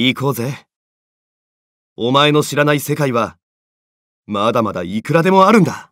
行こうぜ。お前の知らない世界は、まだまだいくらでもあるんだ。